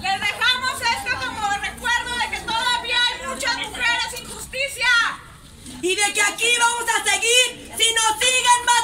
Les dejamos esto como recuerdo de que todavía hay muchas mujeres sin justicia. Y de que aquí vamos a seguir si nos siguen más.